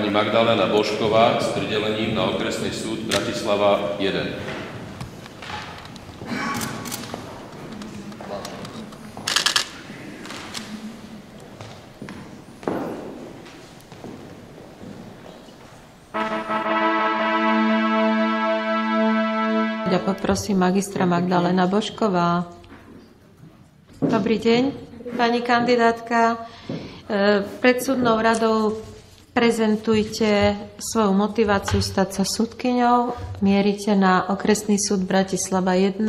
pani Magdalena Bošková s pridelením na okresný súd Bratislava 1. Ja poprosím magistra Magdalena Bošková. Dobrý deň, pani kandidátka. E, pred súdnou radou prezentujte svoju motiváciu stať sa súdkyňou. Mierite na okresný súd Bratislava 1.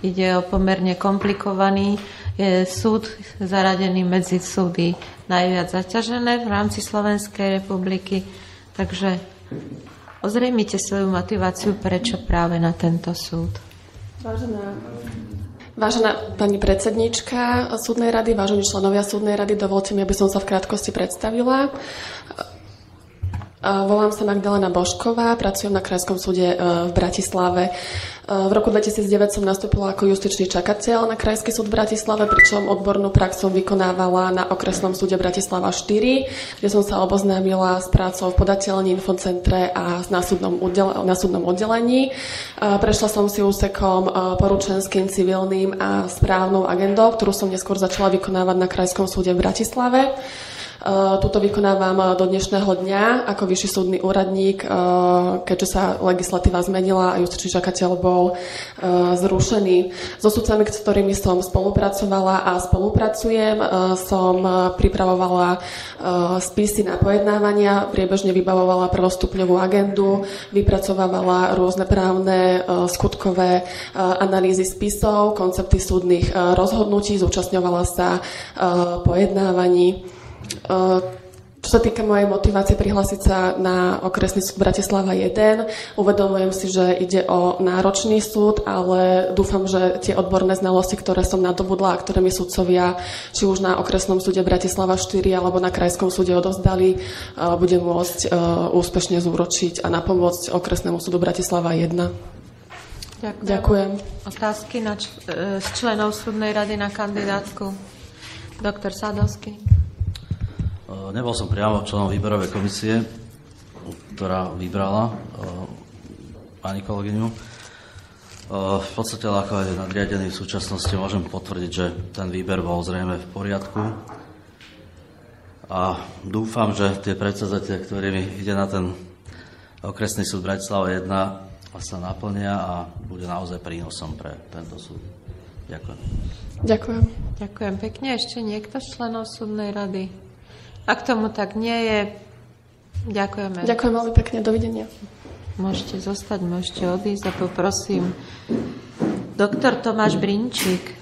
Ide o pomerne komplikovaný je súd zaradený medzi súdy najviac zaťažené v rámci Slovenskej republiky. Takže Ozrejmite svoju motiváciu, prečo práve na tento súd. Vážená, vážená pani predsednička súdnej rady, vážení členovia súdnej rady, dovolte mi, aby som sa v krátkosti predstavila. Volám sa Magdalena Bošková, pracujem na Krajskom súde e, v Bratislave. E, v roku 2009 som nastúpila ako justičný čakateľ na Krajský súd v Bratislave, pričom odbornú prax som vykonávala na okresnom súde Bratislava 4, kde som sa oboznámila s prácou v podateľni, infocentre a na súdnom, uddele, na súdnom oddelení. E, prešla som si úsekom poručenským, civilným a správnou agendou, ktorú som neskôr začala vykonávať na Krajskom súde v Bratislave. Eh, tuto vykonávam eh, do dnešného dňa ako vyšší súdny úradník, eh, keďže sa legislatíva zmenila a justičný čakateľ bol zrušený. So sudcami, s ktorými som spolupracovala a spolupracujem, som pripravovala spisy na pojednávania, priebežne vybavovala prvostupňovú agendu, vypracovávala rôzne právne, skutkové analýzy spisov, koncepty súdnych rozhodnutí, zúčastňovala sa pojednávaní. Čo sa týka mojej motivácie prihlásiť sa na okresný súd Bratislava 1, uvedomujem si, že ide o náročný súd, ale dúfam, že tie odborné znalosti, ktoré som nadobudla a ktoré mi sudcovia, či už na okresnom súde Bratislava 4 alebo na krajskom súde odozdali, budem môcť úspešne zúročiť a napomôcť okresnému súdu Bratislava 1. Ďakujem. Ďakujem. Otázky na č- e, z členov súdnej rady na kandidátku. Doktor Sadovský. Eh, nebol som priamo členom výberovej komisie, ktorá vybrala eh, pani kolegyňu. Eh, v podstate ako aj nadriadený v súčasnosti môžem potvrdiť, že ten výber bol zrejme v poriadku. A dúfam, že tie predsazatie, ktorými ide na ten okresný súd Bratislava 1, sa naplnia a bude naozaj prínosom pre tento súd. Ďakujem. Ďakujem. Ďakujem pekne. Ešte niekto z členov súdnej rady? Ak tomu tak nie je, ďakujeme. Ďakujem veľmi pekne, dovidenia. Môžete zostať, môžete odísť a poprosím doktor Tomáš Brinčík.